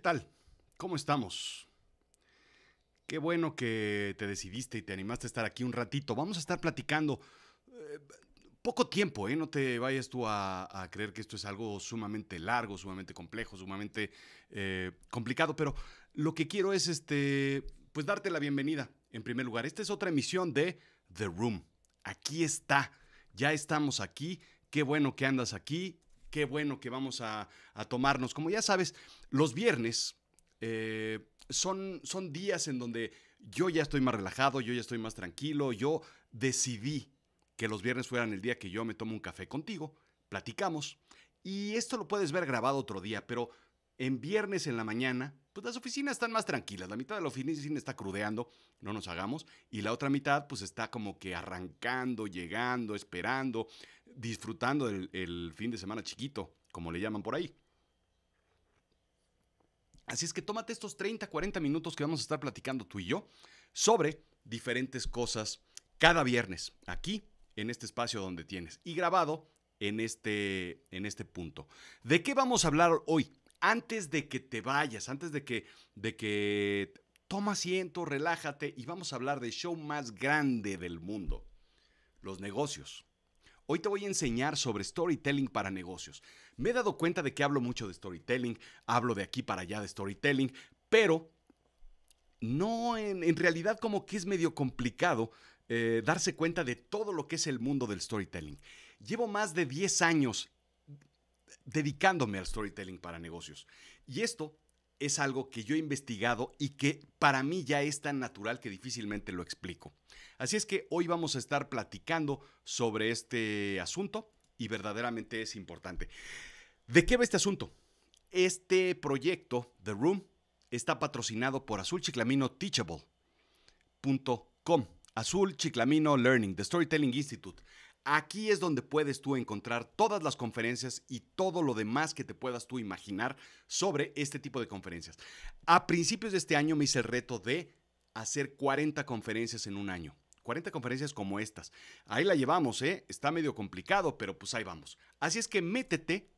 ¿Qué tal? ¿Cómo estamos? Qué bueno que te decidiste y te animaste a estar aquí un ratito. Vamos a estar platicando eh, poco tiempo, ¿eh? No te vayas tú a, creer que esto es algo sumamente largo, sumamente complejo, sumamente eh, complicado, pero lo que quiero es, este, pues, darte la bienvenida. En primer lugar, esta es otra emisión de The Room. Aquí está. Ya estamos aquí. Qué bueno que andas aquí qué bueno que vamos a, tomarnos. Como ya sabes, los viernes eh, son, son días en donde yo ya estoy más relajado, yo ya estoy más tranquilo, yo decidí que los viernes fueran el día que yo me tomo un café contigo, platicamos, y esto lo puedes ver grabado otro día, pero en viernes en la mañana, pues las oficinas están más tranquilas. La mitad de la oficina está crudeando, no nos hagamos, y la otra mitad pues está como que arrancando, llegando, esperando, disfrutando el, fin de semana chiquito, como le llaman por ahí. Así es que tómate estos 30, 40 minutos que vamos a estar platicando tú y yo sobre diferentes cosas cada viernes, aquí, en este espacio donde tienes, y grabado en este, en este punto. ¿De qué vamos a hablar hoy? Antes de que te vayas, antes de que, de que toma asiento, relájate y vamos a hablar del show más grande del mundo, los negocios. Hoy te voy a enseñar sobre storytelling para negocios. Me he dado cuenta de que hablo mucho de storytelling, hablo de aquí para allá de storytelling, pero no en, realidad como que es medio complicado eh, darse cuenta de todo lo que es el mundo del storytelling. Llevo más de 10 años dedicándome al storytelling para negocios. Y esto es algo que yo he investigado y que para mí ya es tan natural que difícilmente lo explico. Así es que hoy vamos a estar platicando sobre este asunto y verdaderamente es importante. ¿De qué va este asunto? Este proyecto, The Room, está patrocinado por Azul Chiclamino Teachable.com. Azul Chiclamino Learning, The Storytelling Institute. Aquí es donde puedes tú encontrar todas las conferencias y todo lo demás que te puedas tú imaginar sobre este tipo de conferencias. A principios de este año me hice el reto de hacer 40 conferencias en un año. 40 conferencias como estas. Ahí la llevamos, ¿eh? Está medio complicado, pero pues ahí vamos. Así es que métete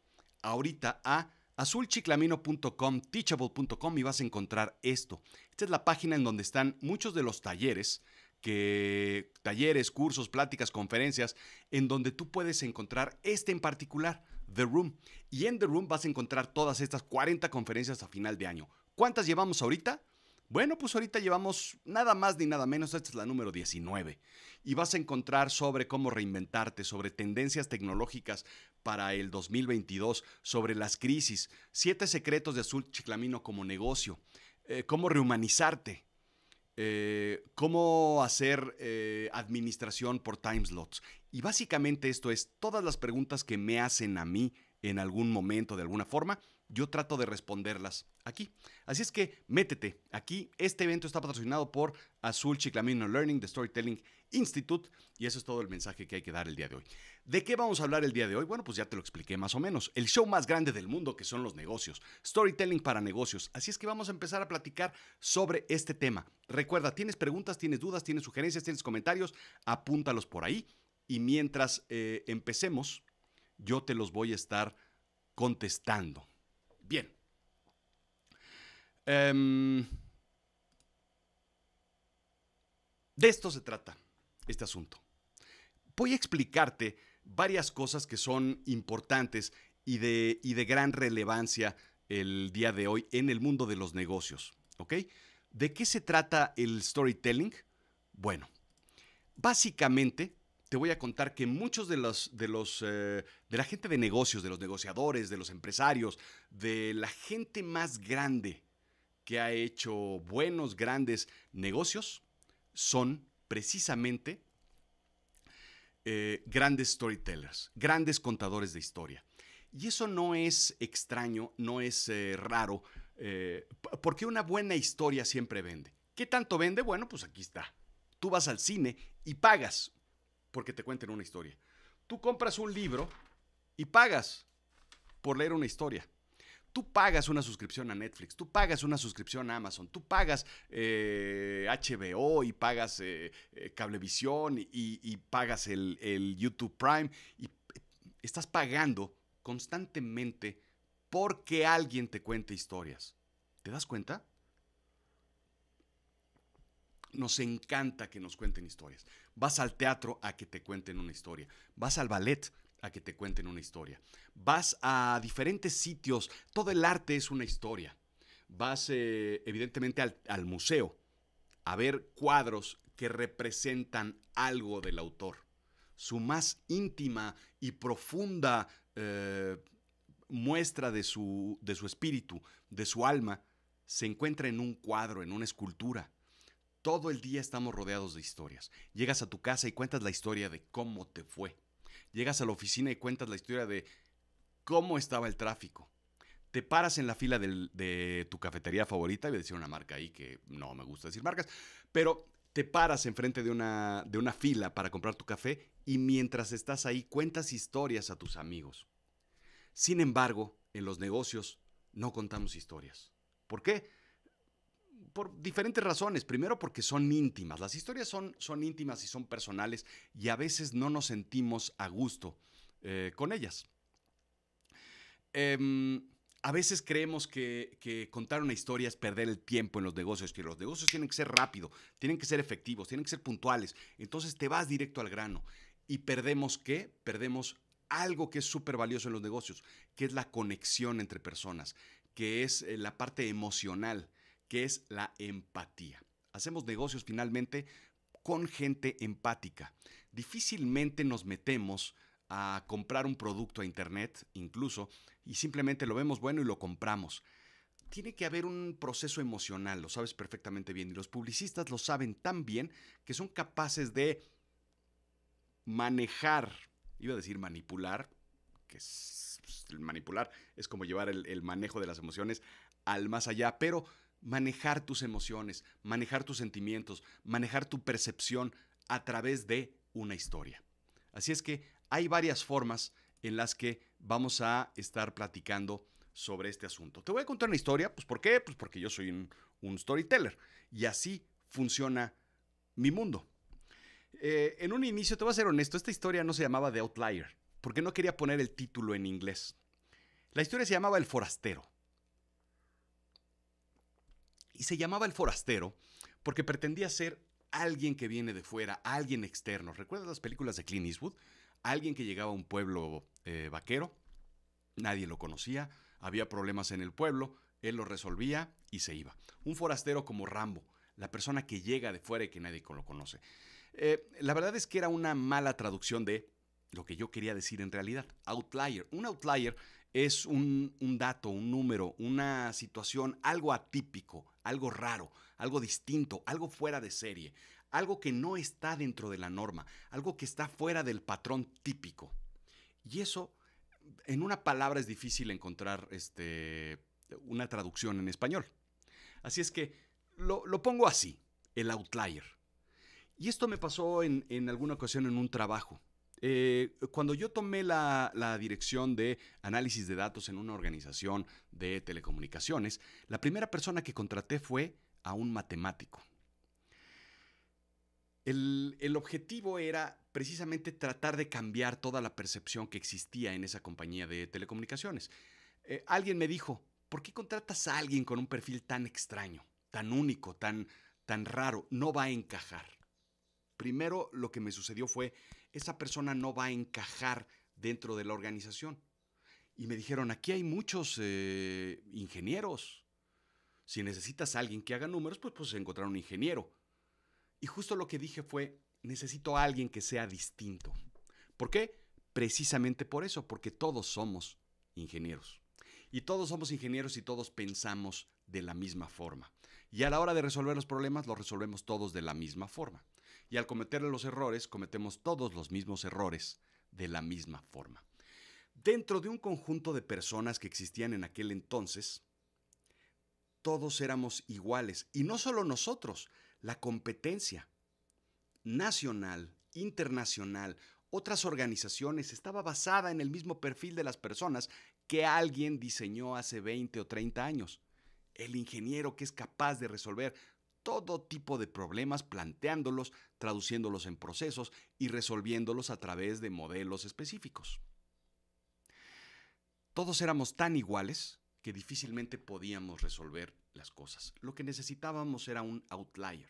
ahorita a azulchiclamino.com, teachable.com y vas a encontrar esto. Esta es la página en donde están muchos de los talleres que talleres, cursos, pláticas, conferencias, en donde tú puedes encontrar este en particular, The Room. Y en The Room vas a encontrar todas estas 40 conferencias a final de año. ¿Cuántas llevamos ahorita? Bueno, pues ahorita llevamos nada más ni nada menos, esta es la número 19. Y vas a encontrar sobre cómo reinventarte, sobre tendencias tecnológicas para el 2022, sobre las crisis, siete secretos de Azul Chiclamino como negocio, eh, cómo rehumanizarte, eh, cómo hacer eh, administración por time slots. Y básicamente esto es todas las preguntas que me hacen a mí en algún momento, de alguna forma, yo trato de responderlas aquí. Así es que métete aquí. Este evento está patrocinado por Azul Chiclamino Learning, The Storytelling Institute, y eso es todo el mensaje que hay que dar el día de hoy. ¿De qué vamos a hablar el día de hoy? Bueno, pues ya te lo expliqué más o menos. El show más grande del mundo que son los negocios. Storytelling para negocios. Así es que vamos a empezar a platicar sobre este tema. Recuerda, tienes preguntas, tienes dudas, tienes sugerencias, tienes comentarios, apúntalos por ahí. Y mientras eh, empecemos, yo te los voy a estar contestando. Bien. Em, de esto se trata este asunto. Voy a explicarte varias cosas que son importantes y de, y de gran relevancia el día de hoy en el mundo de los negocios. ¿De qué se trata el storytelling? Bueno, básicamente te voy a contar que muchos de los, de los eh, de la gente de negocios, de los negociadores, de los empresarios, de la gente más grande que ha hecho buenos, grandes negocios, son precisamente eh, grandes storytellers, grandes contadores de historia. Y eso no es extraño, no es eh, raro, porque una buena historia siempre vende. ¿Qué tanto vende? Bueno, pues aquí está. Tú vas al cine y pagas porque te cuenten una historia. Tú compras un libro y pagas por leer una historia. Tú pagas una suscripción a Netflix, tú pagas una suscripción a Amazon, tú pagas HBO eh, y pagas eh, eh, Cablevisión y, pagas el, el YouTube Prime y estás pagando constantemente porque alguien te cuente historias. ¿Te das cuenta? Nos encanta que nos cuenten historias. Vas al teatro a que te cuenten una historia. Vas al ballet a que te cuenten una historia. Vas a diferentes sitios. Todo el arte es una historia. Vas eh, evidentemente al, museo a ver cuadros que representan algo del autor. Su más íntima y profunda eh, muestra de su, de su espíritu, de su alma, se encuentra en un cuadro, en una escultura. Todo el día estamos rodeados de historias. Llegas a tu casa y cuentas la historia de cómo te fue. Llegas a la oficina y cuentas la historia de cómo estaba el tráfico. Te paras en la fila de tu cafetería favorita, voy a decir una marca ahí que no me gusta decir marcas, pero te paras enfrente de una, de una fila para comprar tu café y mientras estás ahí cuentas historias a tus amigos. Sin embargo, en los negocios no contamos historias. ¿Por qué? Por diferentes razones. Primero porque son íntimas. Las historias son, son íntimas y son personales y a veces no nos sentimos a gusto eh, con ellas. Em, a veces creemos que, contar una historia es perder el tiempo en los negocios, que los negocios tienen que ser rápidos, tienen que ser efectivos, tienen que ser puntuales. Entonces te vas directo al grano. ¿Y perdemos qué? Perdemos algo que es súper valioso en los negocios, que es la conexión entre personas, que es eh, la parte emocional que es la empatía. Hacemos negocios finalmente con gente empática. Difícilmente nos metemos a comprar un producto a internet, incluso, y simplemente lo vemos bueno y lo compramos. Tiene que haber un proceso emocional, lo sabes perfectamente bien, y los publicistas lo saben tan bien que son capaces de manejar, iba a decir manipular, que es, pues, manipular es como llevar el, el manejo de las emociones al más allá, pero manejar tus emociones, manejar tus sentimientos, manejar tu percepción a través de una historia. Así es que hay varias formas en las que vamos a estar platicando sobre este asunto. Te voy a contar una historia, pues ¿por qué? Pues porque yo soy un, storyteller y así funciona mi mundo. Eh, en un inicio, te voy a ser honesto, esta historia no se llamaba The Outlier, porque no quería poner el título en inglés. La historia se llamaba El Forastero. Se llamaba el forastero porque pretendía ser alguien que viene de fuera, alguien externo. ¿Recuerdas las películas de Clint Eastwood? Alguien que llegaba a un pueblo eh, vaquero, nadie lo conocía, había problemas en el pueblo, él lo resolvía y se iba. Un forastero como Rambo, la persona que llega de fuera y que nadie lo conoce. Eh, la verdad es que era una mala traducción de lo que yo quería decir en realidad. Outlier. Un outlier es un, dato, un número, una situación, algo atípico, algo raro, algo distinto, algo fuera de serie, algo que no está dentro de la norma, algo que está fuera del patrón típico. Y eso, en una palabra es difícil encontrar este, una traducción en español. Así es que lo, pongo así, el outlier. Y esto me pasó en, en alguna ocasión en un trabajo. Eh, cuando yo tomé la, dirección de análisis de datos en una organización de telecomunicaciones, la primera persona que contraté fue a un matemático. El, objetivo era precisamente tratar de cambiar toda la percepción que existía en esa compañía de telecomunicaciones. Eh, alguien me dijo, ¿por qué contratas a alguien con un perfil tan extraño, tan único, tan, tan raro? No va a encajar. Primero lo que me sucedió fue, esa persona no va a encajar dentro de la organización. Y me dijeron, aquí hay muchos eh, ingenieros. Si necesitas alguien que haga números, pues puedes encontrar un ingeniero. Y justo lo que dije fue, necesito a alguien que sea distinto. ¿Por qué? Precisamente por eso, porque todos somos ingenieros. Y todos somos ingenieros y todos pensamos de la misma forma. Y a la hora de resolver los problemas, los resolvemos todos de la misma forma y al cometer los errores cometemos todos los mismos errores de la misma forma. Dentro de un conjunto de personas que existían en aquel entonces, todos éramos iguales y no solo nosotros, la competencia nacional, internacional, otras organizaciones estaba basada en el mismo perfil de las personas que alguien diseñó hace 20 o 30 años. El ingeniero que es capaz de resolver todo tipo de problemas, planteándolos, traduciéndolos en procesos y resolviéndolos a través de modelos específicos. Todos éramos tan iguales que difícilmente podíamos resolver las cosas. Lo que necesitábamos era un outlier,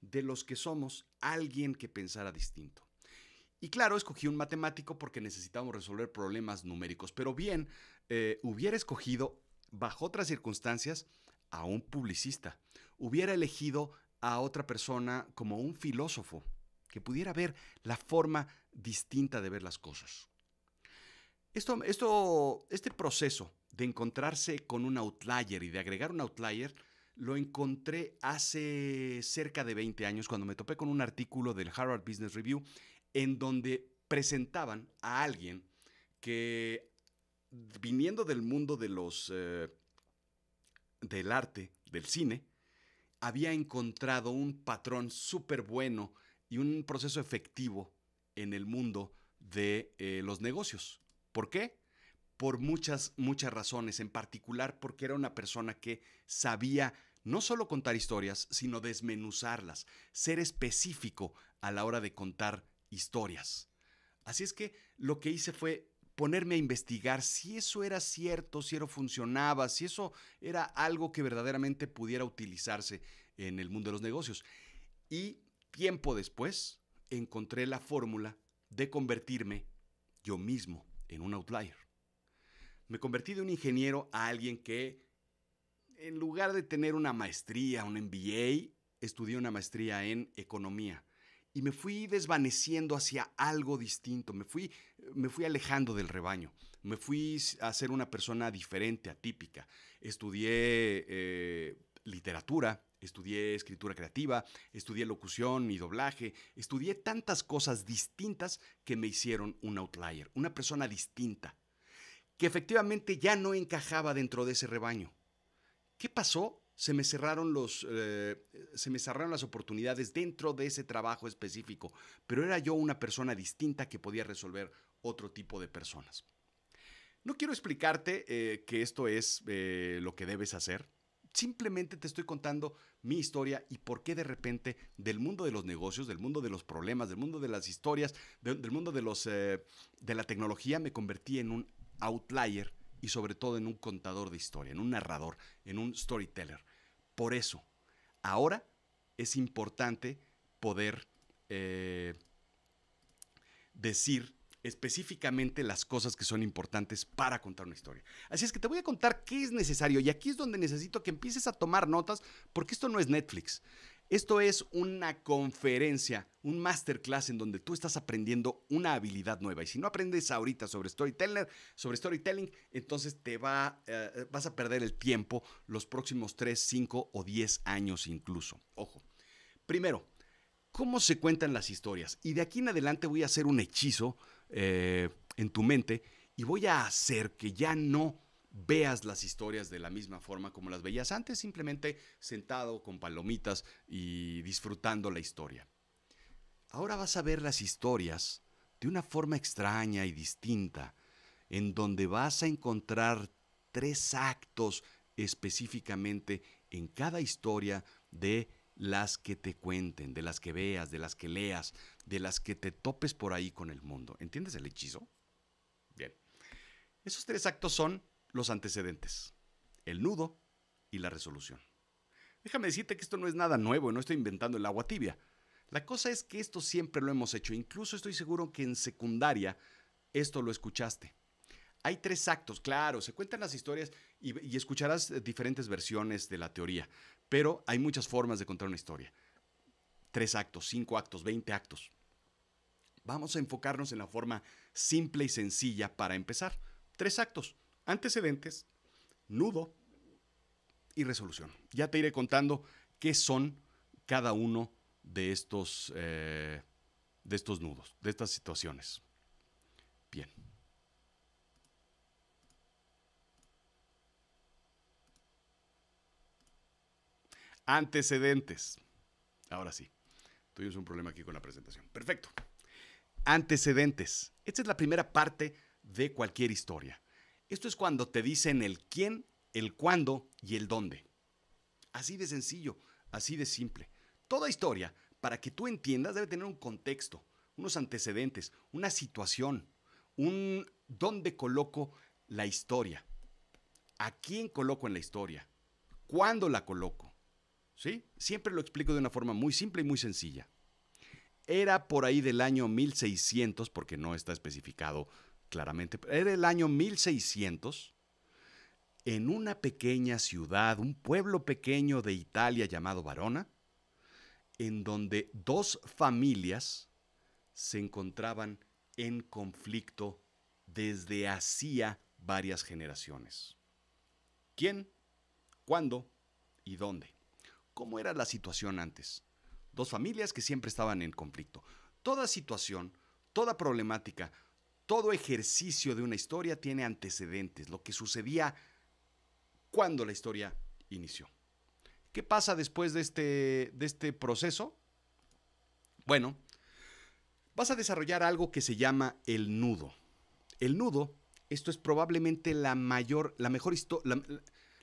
de los que somos alguien que pensara distinto. Y claro, escogí un matemático porque necesitábamos resolver problemas numéricos, pero bien, eh, hubiera escogido, bajo otras circunstancias, a un publicista. Hubiera elegido a otra persona como un filósofo que pudiera ver la forma distinta de ver las cosas. Esto, este proceso de encontrarse con un outlier y de agregar un outlier lo encontré hace cerca de 20 años cuando me topé con un artículo del Harvard Business Review en donde presentaban a alguien que viniendo del mundo de los eh, del arte, del cine, había encontrado un patrón súper bueno y un proceso efectivo en el mundo de eh, los negocios. ¿Por qué? Por muchas, muchas razones, en particular porque era una persona que sabía no solo contar historias, sino desmenuzarlas, ser específico a la hora de contar historias. Así es que lo que hice fue ponerme a investigar si eso era cierto, si eso funcionaba, si eso era algo que verdaderamente pudiera utilizarse en el mundo de los negocios. Y tiempo después encontré la fórmula de convertirme yo mismo en un outlier. Me convertí de un ingeniero a alguien que, en lugar de tener una maestría, un MBA, estudié una maestría en economía y me fui desvaneciendo hacia algo distinto, me fui, me fui alejando del rebaño, me fui a ser una persona diferente, atípica. Estudié eh, literatura, estudié escritura creativa, estudié locución y doblaje, estudié tantas cosas distintas que me hicieron un outlier, una persona distinta, que efectivamente ya no encajaba dentro de ese rebaño. ¿Qué pasó? se me cerraron los eh, se me cerraron las oportunidades dentro de ese trabajo específico, pero era yo una persona distinta que podía resolver otro tipo de personas. No quiero explicarte eh, que esto es eh, lo que debes hacer. Simplemente te estoy contando mi historia y por qué de repente del mundo de los negocios, del mundo de los problemas, del mundo de las historias, del mundo de, los, de la tecnología me convertí en un outlier y sobre todo en un contador de historia, en un narrador, en un storyteller. Por eso, ahora es importante poder eh, decir específicamente las cosas que son importantes para contar una historia. Así es que te voy a contar qué es necesario y aquí es donde necesito que empieces a tomar notas porque esto no es Netflix. Esto es una conferencia, un masterclass en donde tú estás aprendiendo una habilidad nueva. Y si no aprendes ahorita sobre storytelling, sobre storytelling, entonces te va, eh, vas a perder el tiempo los próximos 3, 5 o 10 años incluso. Ojo. Primero, ¿cómo se cuentan las historias? Y de aquí en adelante voy a hacer un hechizo eh, en tu mente y voy a hacer que ya no veas las historias de la misma forma como las veías antes, simplemente sentado con palomitas y disfrutando la historia. Ahora vas a ver las historias de una forma extraña y distinta, en donde vas a encontrar tres actos específicamente en cada historia de las que te cuenten, de las que veas, de las que leas, de las que te topes por ahí con el mundo. ¿Entiendes el hechizo? Bien. Esos tres actos son los antecedentes, el nudo y la resolución. Déjame decirte que esto no es nada nuevo, no estoy inventando el agua tibia. La cosa es que esto siempre lo hemos hecho, incluso estoy seguro que en secundaria esto lo escuchaste. Hay tres actos, claro, se cuentan las historias y, y, escucharás diferentes versiones de la teoría, pero hay muchas formas de contar una historia. Tres actos, cinco actos, veinte actos. Vamos a enfocarnos en la forma simple y sencilla para empezar. Tres actos antecedentes, nudo y resolución. Ya te iré contando qué son cada uno de estos, eh, de estos nudos, de estas situaciones. Bien. Antecedentes. Ahora sí. Tuvimos un problema aquí con la presentación. Perfecto. Antecedentes. Esta es la primera parte de cualquier historia. Esto es cuando te dicen el quién, el cuándo y el dónde. Así de sencillo, así de simple. Toda historia, para que tú entiendas, debe tener un contexto, unos antecedentes, una situación, un dónde coloco la historia, a quién coloco en la historia, ¿Cuándo la coloco? Siempre lo explico de una forma muy simple y muy sencilla. Era por ahí del año 1600, porque no está especificado claramente, era el año 1600, en una pequeña ciudad, un pueblo pequeño de Italia llamado Varona, en donde dos familias se encontraban en conflicto desde hacía varias generaciones. ¿Quién? ¿Cuándo? ¿Y dónde? ¿Cómo era la situación antes? Dos familias que siempre estaban en conflicto. Toda situación, toda problemática, todo ejercicio de una historia tiene antecedentes, lo que sucedía cuando la historia inició. ¿Qué pasa después de este, de este proceso? Bueno, vas a desarrollar algo que se llama el nudo. El nudo, esto es probablemente la mayor, la mejor, la,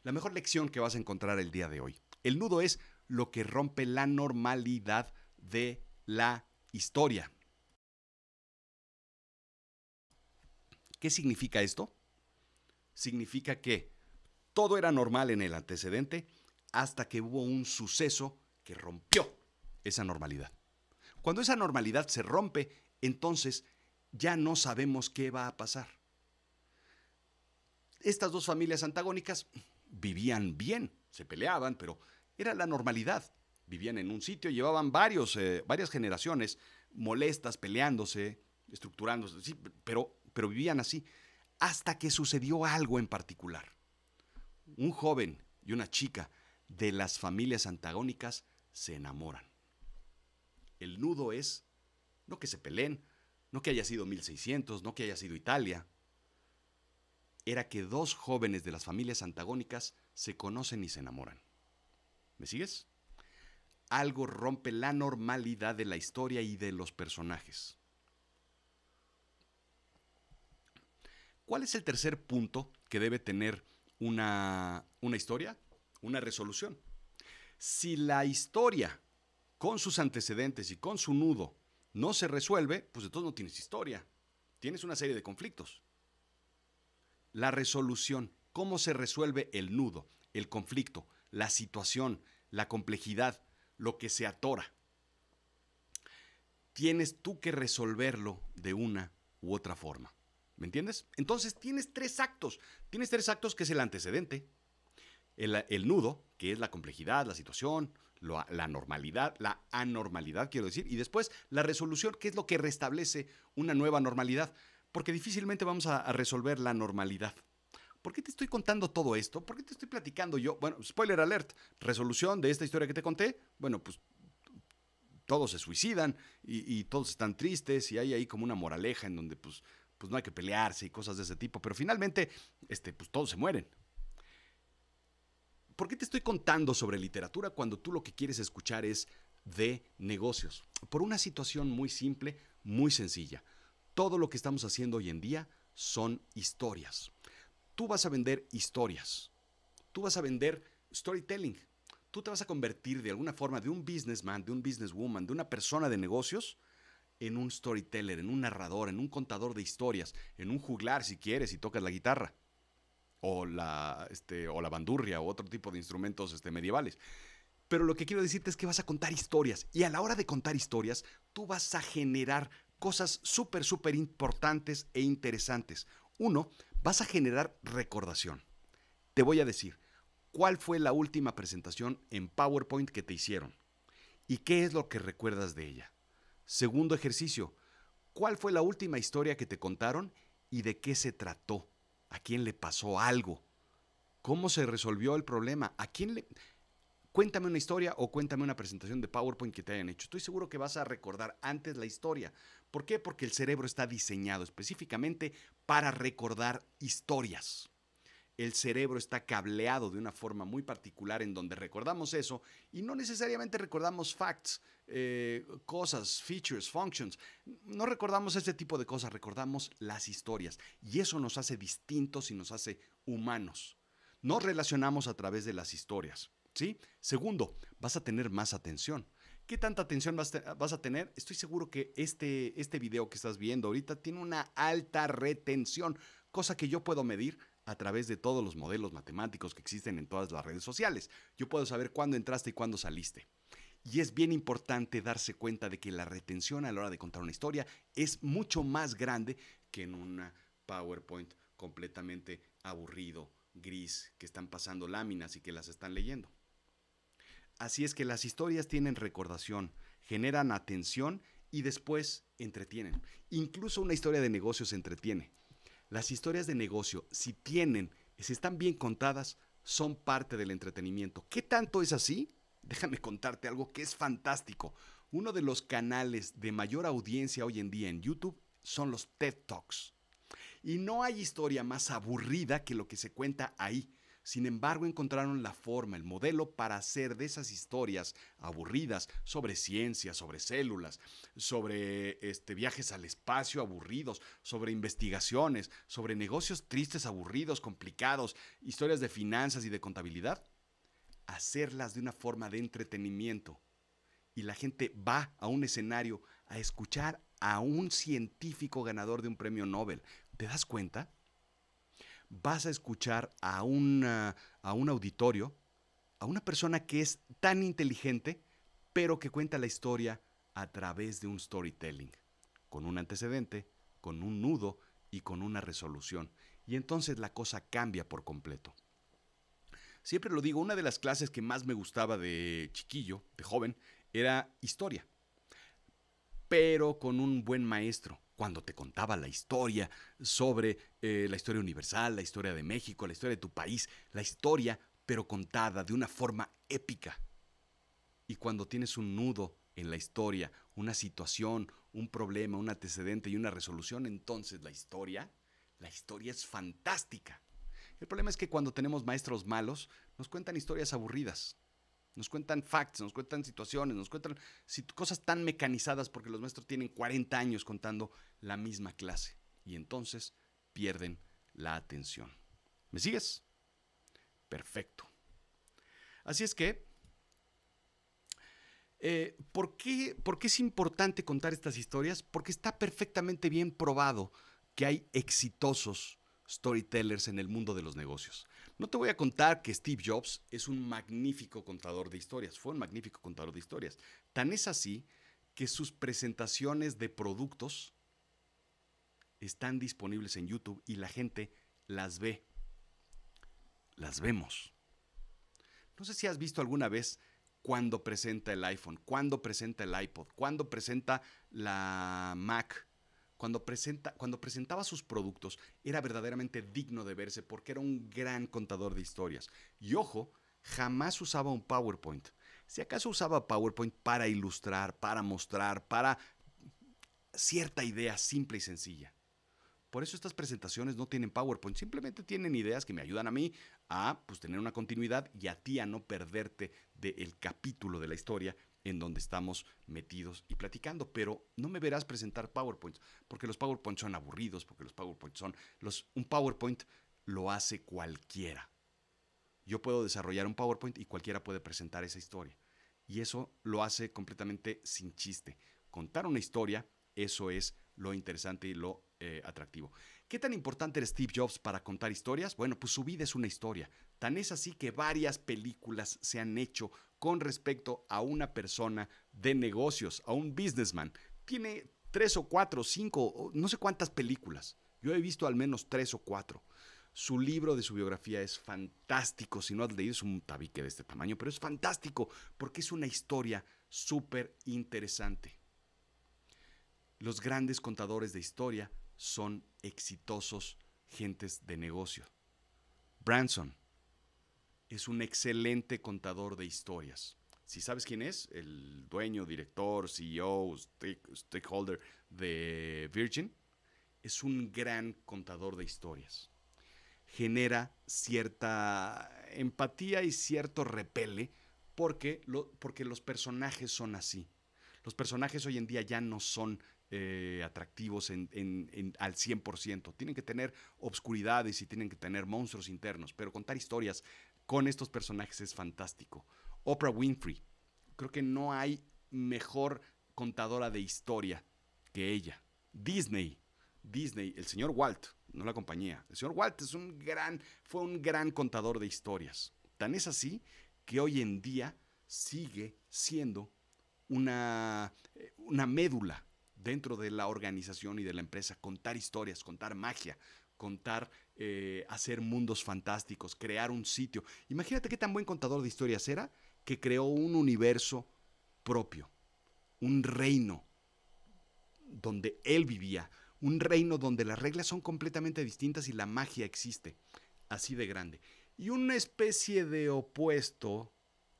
la mejor lección que vas a encontrar el día de hoy. El nudo es lo que rompe la normalidad de la historia. ¿Qué significa esto? Significa que todo era normal en el antecedente hasta que hubo un suceso que rompió esa normalidad. Cuando esa normalidad se rompe, entonces ya no sabemos qué va a pasar. Estas dos familias antagónicas vivían bien, se peleaban, pero era la normalidad. Vivían en un sitio, llevaban varios, eh, varias generaciones molestas, peleándose, estructurándose, pero, pero vivían así, hasta que sucedió algo en particular. Un joven y una chica de las familias antagónicas se enamoran. El nudo es no que se peleen, no que haya sido 1600, no que haya sido Italia. Era que dos jóvenes de las familias antagónicas se conocen y se enamoran. ¿Me sigues? Algo rompe la normalidad de la historia y de los personajes. ¿Cuál es el tercer punto que debe tener una, una historia? Una resolución. Si la historia, con sus antecedentes y con su nudo, no se resuelve, pues entonces no tienes historia. Tienes una serie de conflictos. La resolución, cómo se resuelve el nudo, el conflicto, la situación, la complejidad, lo que se atora. Tienes tú que resolverlo de una u otra forma. ¿Me entiendes? Entonces tienes tres actos. Tienes tres actos que es el antecedente, el, nudo, que es la complejidad, la situación, la normalidad, la anormalidad, quiero decir, y después la resolución, que es lo que restablece una nueva normalidad, porque difícilmente vamos a resolver la normalidad. ¿Por qué te estoy contando todo esto? ¿Por qué te estoy platicando yo? Bueno, spoiler alert, resolución de esta historia que te conté. Bueno, pues todos se suicidan y, todos están tristes y hay ahí como una moraleja en donde pues, pues no hay que pelearse y cosas de ese tipo, pero finalmente este, pues todos se mueren. ¿Por qué te estoy contando sobre literatura cuando tú lo que quieres escuchar es de negocios? Por una situación muy simple, muy sencilla. Todo lo que estamos haciendo hoy en día son historias tú vas a vender historias, tú vas a vender storytelling, tú te vas a convertir de alguna forma de un businessman, de un businesswoman, de una persona de negocios, en un storyteller, en un narrador, en un contador de historias, en un juglar si quieres y tocas la guitarra o la, este, o la bandurria o otro tipo de instrumentos este, medievales. Pero lo que quiero decirte es que vas a contar historias y a la hora de contar historias tú vas a generar cosas súper, súper importantes e interesantes. Uno, vas a generar recordación. Te voy a decir, ¿cuál fue la última presentación en PowerPoint que te hicieron? ¿Y qué es lo que recuerdas de ella? Segundo ejercicio, ¿cuál fue la última historia que te contaron y de qué se trató? ¿A quién le pasó algo? ¿Cómo se resolvió el problema? ¿A quién le... Cuéntame una historia o cuéntame una presentación de PowerPoint que te hayan hecho. Estoy seguro que vas a recordar antes la historia. ¿Por qué? Porque el cerebro está diseñado específicamente para recordar historias. El cerebro está cableado de una forma muy particular en donde recordamos eso y no necesariamente recordamos facts, eh, cosas, features, functions. No recordamos ese tipo de cosas, recordamos las historias y eso nos hace distintos y nos hace humanos. Nos relacionamos a través de las historias. ¿sí? Segundo, vas a tener más atención. ¿Qué tanta atención vas, a tener? Estoy seguro que este, este video que estás viendo ahorita tiene una alta retención, cosa que yo puedo medir a través de todos los modelos matemáticos que existen en todas las redes sociales. Yo puedo saber cuándo entraste y cuándo saliste. Y es bien importante darse cuenta de que la retención a la hora de contar una historia es mucho más grande que en una PowerPoint completamente aburrido, gris, que están pasando láminas y que las están leyendo. Así es que las historias tienen recordación, generan atención y después entretienen. Incluso una historia de negocios entretiene. Las historias de negocio, si tienen, si están bien contadas, son parte del entretenimiento. ¿Qué tanto es así? Déjame contarte algo que es fantástico. Uno de los canales de mayor audiencia hoy en día en YouTube son los TED Talks. Y no hay historia más aburrida que lo que se cuenta ahí. Sin embargo, encontraron la forma, el modelo para hacer de esas historias aburridas sobre ciencia, sobre células, sobre este, viajes al espacio aburridos, sobre investigaciones, sobre negocios tristes, aburridos, complicados, historias de finanzas y de contabilidad, hacerlas de una forma de entretenimiento. Y la gente va a un escenario a escuchar a un científico ganador de un premio Nobel. ¿Te das cuenta? Vas a escuchar a, a un auditorio, a una persona que es tan inteligente, pero que cuenta la historia a través de un storytelling, con un antecedente, con un nudo y con una resolución. Y entonces la cosa cambia por completo. Siempre lo digo, una de las clases que más me gustaba de chiquillo, de joven, era historia, pero con un buen maestro cuando te contaba la historia sobre eh, la historia universal, la historia de México, la historia de tu país, la historia, pero contada de una forma épica. Y cuando tienes un nudo en la historia, una situación, un problema, un antecedente y una resolución, entonces la historia, la historia es fantástica. El problema es que cuando tenemos maestros malos, nos cuentan historias aburridas. Nos cuentan facts, nos cuentan situaciones, nos cuentan cosas tan mecanizadas porque los maestros tienen 40 años contando la misma clase y entonces pierden la atención. ¿Me sigues? Perfecto. Así es que, eh, ¿por, qué, ¿por qué es importante contar estas historias? Porque está perfectamente bien probado que hay exitosos storytellers en el mundo de los negocios. No te voy a contar que Steve Jobs es un magnífico contador de historias, fue un magnífico contador de historias. Tan es así que sus presentaciones de productos están disponibles en YouTube y la gente las ve. Las vemos. No sé si has visto alguna vez cuando presenta el iPhone, cuando presenta el iPod, cuando presenta la Mac, cuando, presenta, cuando presentaba sus productos, era verdaderamente digno de verse porque era un gran contador de historias. Y ojo, jamás usaba un PowerPoint. Si acaso usaba PowerPoint para ilustrar, para mostrar, para cierta idea simple y sencilla. Por eso estas presentaciones no tienen PowerPoint, simplemente tienen ideas que me ayudan a mí a pues, tener una continuidad y a ti a no perderte del capítulo de la historia en donde estamos metidos y platicando, pero no me verás presentar PowerPoints, porque los PowerPoints son aburridos, porque los PowerPoints son un PowerPoint lo hace cualquiera. Yo puedo desarrollar un PowerPoint y cualquiera puede presentar esa historia. Y eso lo hace completamente sin chiste. Contar una historia, eso es lo interesante y lo eh, atractivo. ¿Qué tan importante era Steve Jobs para contar historias? Bueno, pues su vida es una historia. Tan es así que varias películas se han hecho con respecto a una persona de negocios, a un businessman. Tiene tres o cuatro, cinco, no sé cuántas películas. Yo he visto al menos tres o cuatro. Su libro de su biografía es fantástico. Si no has leído, es un tabique de este tamaño, pero es fantástico porque es una historia súper interesante. Los grandes contadores de historia son exitosos gentes de negocio. Branson, es un excelente contador de historias. Si sabes quién es, el dueño, director, CEO, stakeholder de Virgin, es un gran contador de historias. Genera cierta empatía y cierto repele porque, porque los personajes son así. Los personajes hoy en día ya no son eh, atractivos al 100%. Tienen que tener obscuridades y tienen que tener monstruos internos, pero contar historias con estos personajes es fantástico. Oprah Winfrey, creo que no hay mejor contadora de historia que ella. Disney, Disney, el señor Walt, no la compañía. El señor Walt es un gran, fue un gran contador de historias. Tan es así que hoy en día sigue siendo una, eh, una médula dentro de la organización y de la empresa, contar historias, contar magia, contar, eh, hacer mundos fantásticos, crear un sitio. Imagínate qué tan buen contador de historias era que creó un universo propio, un reino donde él vivía, un reino donde las reglas son completamente distintas y la magia existe, así de grande. Y una especie de opuesto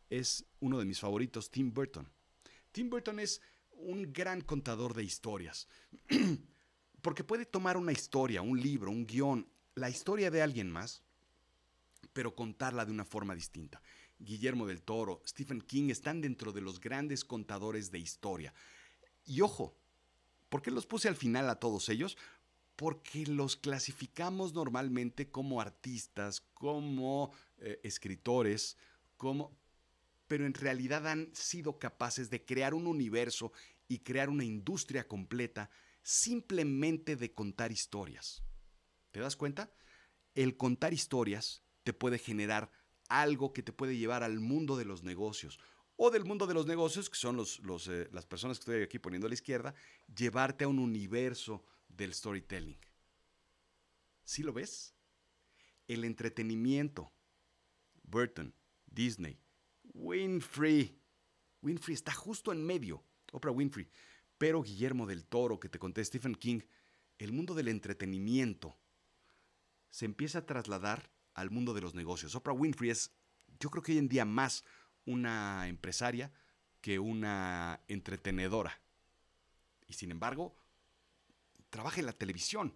es uno de mis favoritos, Tim Burton. Tim Burton es un gran contador de historias, porque puede tomar una historia, un libro, un guion, la historia de alguien más, pero contarla de una forma distinta. Guillermo del Toro, Stephen King están dentro de los grandes contadores de historia. Y ojo, ¿por qué los puse al final a todos ellos? Porque los clasificamos normalmente como artistas, como eh, escritores, como... pero en realidad han sido capaces de crear un universo y crear una industria completa simplemente de contar historias. ¿Te das cuenta? El contar historias te puede generar algo que te puede llevar al mundo de los negocios o del mundo de los negocios, que son los, eh, las personas que estoy aquí poniendo a la izquierda, llevarte a un universo del storytelling. ¿Sí lo ves? El entretenimiento. Burton, Disney, Winfrey. Winfrey está justo en medio. Oprah Winfrey. Pero Guillermo del Toro, que te conté, Stephen King, el mundo del entretenimiento se empieza a trasladar al mundo de los negocios. Oprah Winfrey es, yo creo que hoy en día más una empresaria que una entretenedora. Y sin embargo, trabaja en la televisión,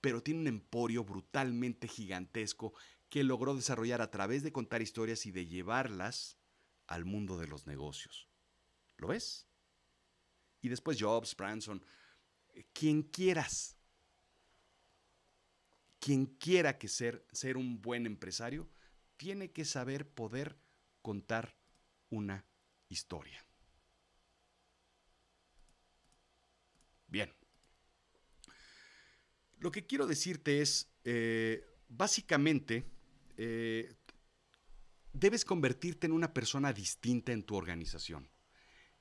pero tiene un emporio brutalmente gigantesco que logró desarrollar a través de contar historias y de llevarlas al mundo de los negocios. ¿Lo ves? Y después Jobs, Branson, quien quieras. Quien quiera que ser, ser un buen empresario, tiene que saber poder contar una historia. Bien. Lo que quiero decirte es, eh, básicamente, eh, debes convertirte en una persona distinta en tu organización,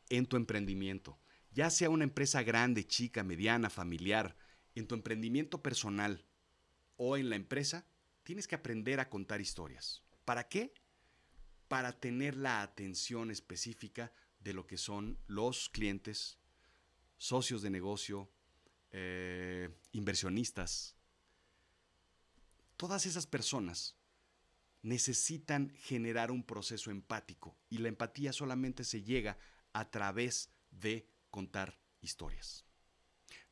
en tu emprendimiento, ya sea una empresa grande, chica, mediana, familiar, en tu emprendimiento personal o en la empresa, tienes que aprender a contar historias. ¿Para qué? para tener la atención específica de lo que son los clientes, socios de negocio, eh, inversionistas. Todas esas personas necesitan generar un proceso empático y la empatía solamente se llega a través de contar historias.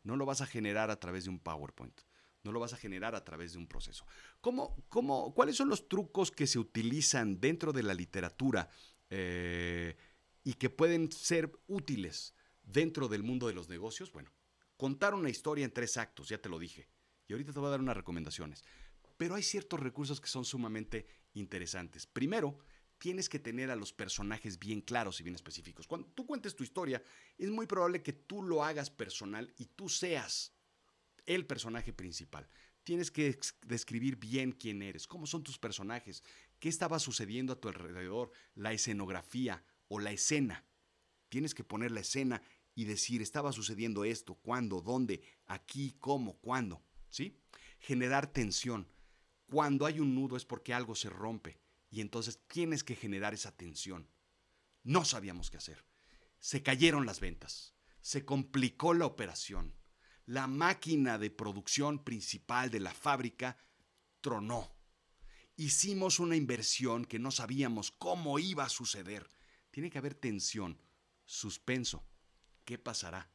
No lo vas a generar a través de un PowerPoint no lo vas a generar a través de un proceso. ¿Cómo, cómo, ¿Cuáles son los trucos que se utilizan dentro de la literatura eh, y que pueden ser útiles dentro del mundo de los negocios? Bueno, contar una historia en tres actos, ya te lo dije. Y ahorita te voy a dar unas recomendaciones. Pero hay ciertos recursos que son sumamente interesantes. Primero, tienes que tener a los personajes bien claros y bien específicos. Cuando tú cuentes tu historia, es muy probable que tú lo hagas personal y tú seas el personaje principal. Tienes que describir bien quién eres, cómo son tus personajes, qué estaba sucediendo a tu alrededor, la escenografía o la escena. Tienes que poner la escena y decir, estaba sucediendo esto, cuándo, dónde, aquí, cómo, cuándo. ¿Sí? Generar tensión. Cuando hay un nudo es porque algo se rompe y entonces tienes que generar esa tensión. No sabíamos qué hacer. Se cayeron las ventas. Se complicó la operación la máquina de producción principal de la fábrica tronó. Hicimos una inversión que no sabíamos cómo iba a suceder. Tiene que haber tensión, suspenso. ¿Qué pasará?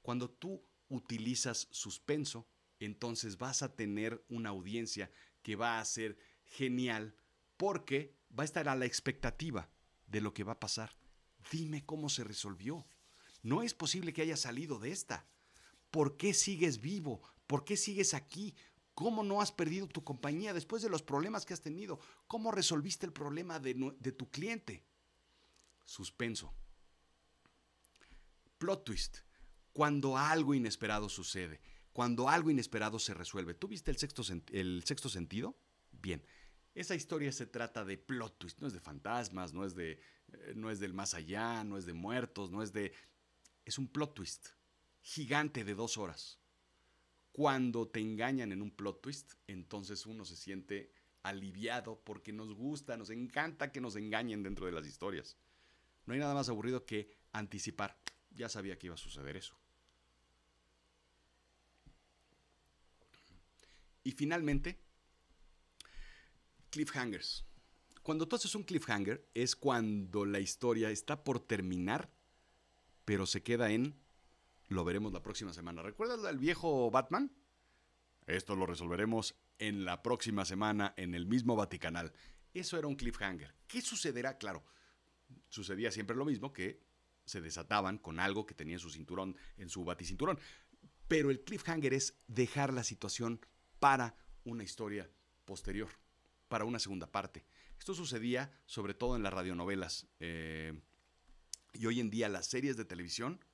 Cuando tú utilizas suspenso, entonces vas a tener una audiencia que va a ser genial porque va a estar a la expectativa de lo que va a pasar. Dime cómo se resolvió. No es posible que haya salido de esta. ¿Por qué sigues vivo? ¿Por qué sigues aquí? ¿Cómo no has perdido tu compañía después de los problemas que has tenido? ¿Cómo resolviste el problema de, tu cliente? Suspenso. Plot twist. Cuando algo inesperado sucede. cuando algo inesperado se resuelve. ¿Tú viste el sexto, el sexto sentido? Bien. Esa historia se trata de plot twist, no es de fantasmas, no es, de, eh, no es del más allá, no es de muertos, no es de... Es un plot twist gigante de dos horas. Cuando te engañan en un plot twist, entonces uno se siente aliviado porque nos gusta, nos encanta que nos engañen dentro de las historias. No hay nada más aburrido que anticipar. Ya sabía que iba a suceder eso. Y finalmente, cliffhangers. Cuando tú haces un cliffhanger es cuando la historia está por terminar, pero se queda en lo veremos la próxima semana. ¿Recuerdas el viejo Batman? Esto lo resolveremos en la próxima semana en el mismo Vaticanal. Eso era un cliffhanger. ¿Qué sucederá? Claro, sucedía siempre lo mismo que se desataban con algo que tenía en su cinturón, en su baticinturón. Pero el cliffhanger es dejar la situación para una historia posterior, para una segunda parte. Esto sucedía sobre todo en las radionovelas. Eh, y hoy en día las series de televisión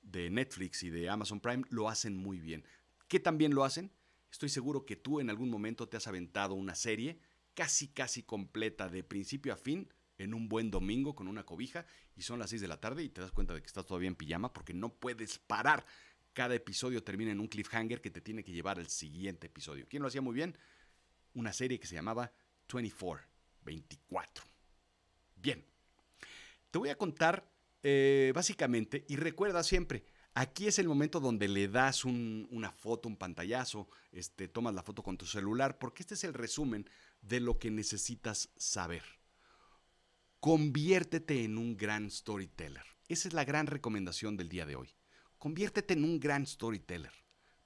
de Netflix y de Amazon Prime lo hacen muy bien. ¿Qué también lo hacen? Estoy seguro que tú en algún momento te has aventado una serie casi casi completa de principio a fin en un buen domingo con una cobija y son las 6 de la tarde y te das cuenta de que estás todavía en pijama porque no puedes parar. Cada episodio termina en un cliffhanger que te tiene que llevar al siguiente episodio. ¿Quién lo hacía muy bien? Una serie que se llamaba 24, 24. Bien, te voy a contar eh, básicamente, y recuerda siempre, Aquí es el momento donde le das una foto, un pantallazo, este, tomas la foto con tu celular, porque este es el resumen de lo que necesitas saber. Conviértete en un gran storyteller. Esa es la gran recomendación del día de hoy. Conviértete en un gran storyteller.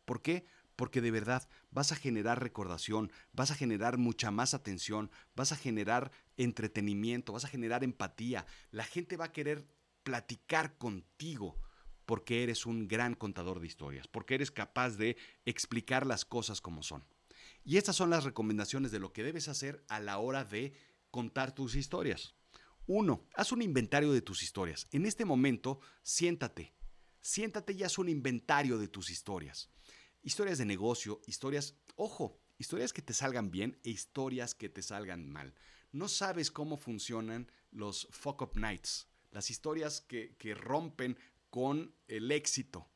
¿Por qué? Porque de verdad vas a generar recordación, vas a generar mucha más atención, vas a generar entretenimiento, vas a generar empatía. La gente va a querer platicar contigo porque eres un gran contador de historias, porque eres capaz de explicar las cosas como son. Y estas son las recomendaciones de lo que debes hacer a la hora de contar tus historias. Uno, haz un inventario de tus historias. En este momento, siéntate. Siéntate y haz un inventario de tus historias. Historias de negocio, historias, ojo, historias que te salgan bien e historias que te salgan mal. No sabes cómo funcionan los fuck up nights, las historias que, que rompen con el éxito.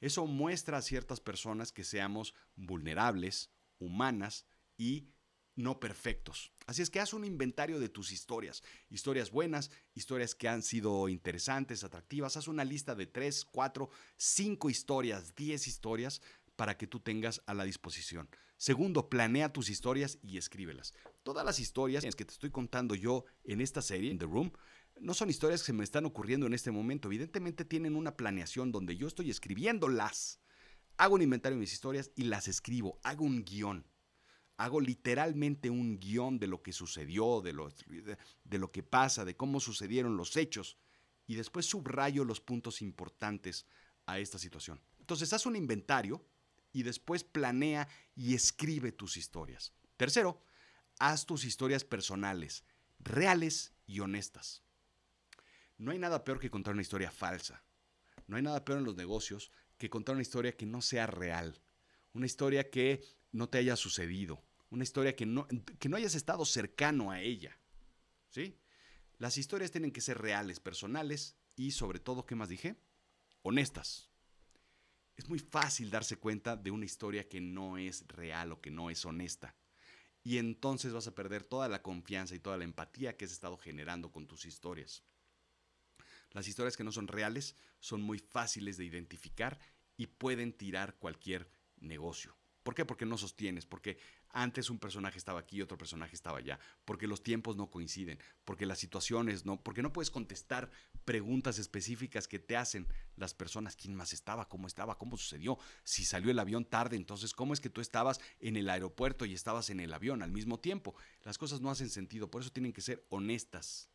Eso muestra a ciertas personas que seamos vulnerables, humanas y no perfectos. Así es que haz un inventario de tus historias. Historias buenas, historias que han sido interesantes, atractivas. Haz una lista de 3, 4, 5 historias, 10 historias para que tú tengas a la disposición. Segundo, planea tus historias y escríbelas. Todas las historias que te estoy contando yo en esta serie, en The Room, no son historias que se me están ocurriendo en este momento. Evidentemente tienen una planeación donde yo estoy escribiéndolas. Hago un inventario de mis historias y las escribo. Hago un guion. Hago literalmente un guion de lo que sucedió, de lo, de lo que pasa, de cómo sucedieron los hechos. Y después subrayo los puntos importantes a esta situación. Entonces, haz un inventario y después planea y escribe tus historias. Tercero, haz tus historias personales, reales y honestas. No hay nada peor que contar una historia falsa. No hay nada peor en los negocios que contar una historia que no sea real. Una historia que no te haya sucedido. Una historia que no, que no hayas estado cercano a ella. ¿Sí? Las historias tienen que ser reales, personales y sobre todo, ¿qué más dije? Honestas. Es muy fácil darse cuenta de una historia que no es real o que no es honesta. Y entonces vas a perder toda la confianza y toda la empatía que has estado generando con tus historias. Las historias que no son reales son muy fáciles de identificar y pueden tirar cualquier negocio. ¿Por qué? Porque no sostienes, porque antes un personaje estaba aquí y otro personaje estaba allá, porque los tiempos no coinciden, porque las situaciones no, porque no puedes contestar preguntas específicas que te hacen las personas, quién más estaba, cómo estaba, cómo sucedió, si salió el avión tarde, entonces cómo es que tú estabas en el aeropuerto y estabas en el avión al mismo tiempo. Las cosas no hacen sentido, por eso tienen que ser honestas,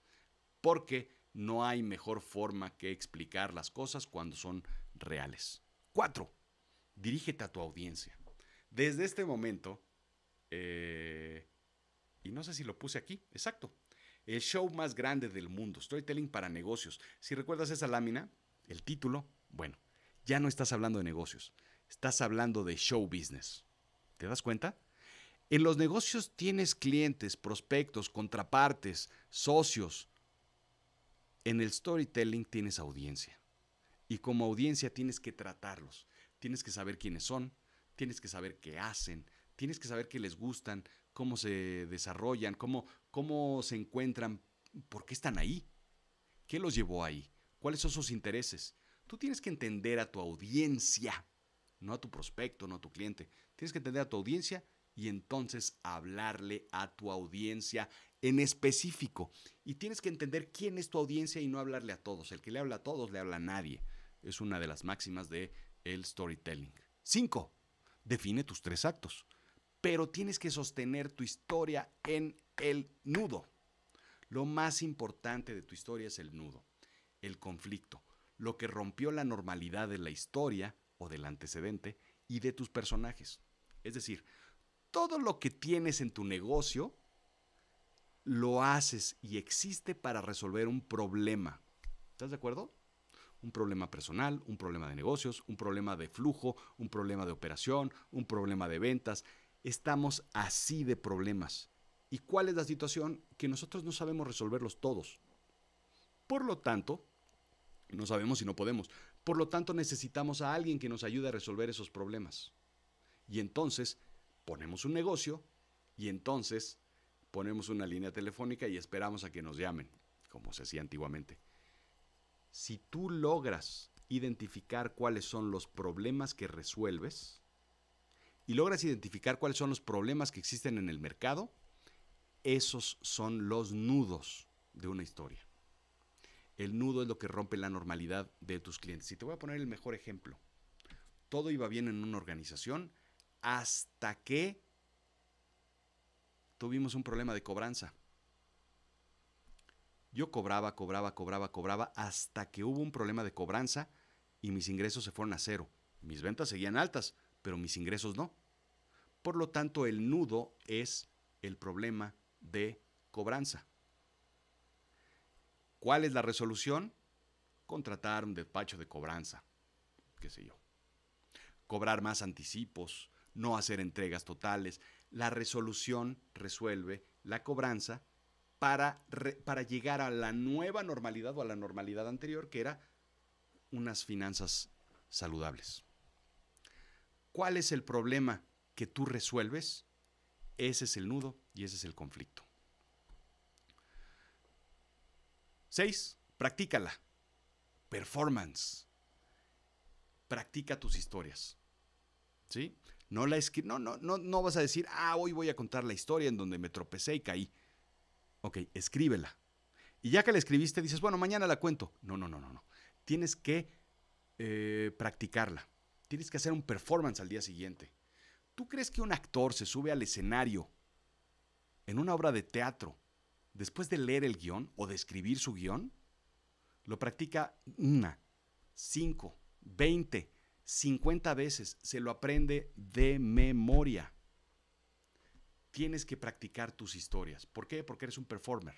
porque no hay mejor forma que explicar las cosas cuando son reales. Cuatro, dirígete a tu audiencia. Desde este momento, eh, y no sé si lo puse aquí, exacto, el show más grande del mundo, Storytelling para negocios. Si recuerdas esa lámina, el título, bueno, ya no estás hablando de negocios, Estás hablando de show business. ¿Te das cuenta? En los negocios tienes clientes, prospectos, contrapartes, socios. En el storytelling tienes audiencia. Y como audiencia tienes que tratarlos. Tienes que saber quiénes son, tienes que saber qué hacen, tienes que saber qué les gustan, cómo se desarrollan, cómo, cómo se encuentran, por qué están ahí, qué los llevó ahí, cuáles son sus intereses. Tú tienes que entender a tu audiencia, no a tu prospecto, no a tu cliente. Tienes que entender a tu audiencia y entonces hablarle a tu audiencia en específico. Y tienes que entender quién es tu audiencia y no hablarle a todos. El que le habla a todos le habla a nadie. Es una de las máximas de el storytelling. Cinco, define tus tres actos. Pero tienes que sostener tu historia en el nudo. Lo más importante de tu historia es el nudo, el conflicto, lo que rompió la normalidad de la historia o del antecedente y de tus personajes. Es decir, todo lo que tienes en tu negocio lo haces y existe para resolver un problema. ¿Estás de acuerdo? Un problema personal, un problema de negocios, un problema de flujo, un problema de operación, un problema de ventas. Estamos así de problemas. ¿Y cuál es la situación? Que nosotros no sabemos resolverlos todos. Por lo tanto, no sabemos si no podemos. Por lo tanto, necesitamos a alguien que nos ayude a resolver esos problemas. Y entonces ponemos un negocio y entonces ponemos una línea telefónica y esperamos a que nos llamen, como se hacía antiguamente. Si tú logras identificar cuáles son los problemas que resuelves y logras identificar cuáles son los problemas que existen en el mercado, esos son los nudos de una historia. El nudo es lo que rompe la normalidad de tus clientes. Y te voy a poner el mejor ejemplo. Todo iba bien en una organización hasta que tuvimos un problema de cobranza. Yo cobraba, cobraba, cobraba, cobraba hasta que hubo un problema de cobranza y mis ingresos se fueron a cero. Mis ventas seguían altas, pero mis ingresos no. Por lo tanto, el nudo es el problema de cobranza. ¿Cuál es la resolución? Contratar un despacho de cobranza, qué sé yo. Cobrar más anticipos, no hacer entregas totales. La resolución resuelve la cobranza para, para llegar a la nueva normalidad o a la normalidad anterior, que era unas finanzas saludables. ¿Cuál es el problema que tú resuelves? Ese es el nudo y ese es el conflicto. Seis, practícala. Performance. Practica tus historias. ¿Sí? No, la no, no, no, no vas a decir, ah, hoy voy a contar la historia en donde me tropecé y caí. Ok, escríbela. Y ya que la escribiste, dices, bueno, mañana la cuento. No, no, no, no, no. Tienes que eh, practicarla. Tienes que hacer un performance al día siguiente. ¿Tú crees que un actor se sube al escenario en una obra de teatro después de leer el guion o de escribir su guion? Lo practica una, cinco, veinte, 50 veces, se lo aprende de memoria. Tienes que practicar tus historias. ¿Por qué? Porque eres un performer.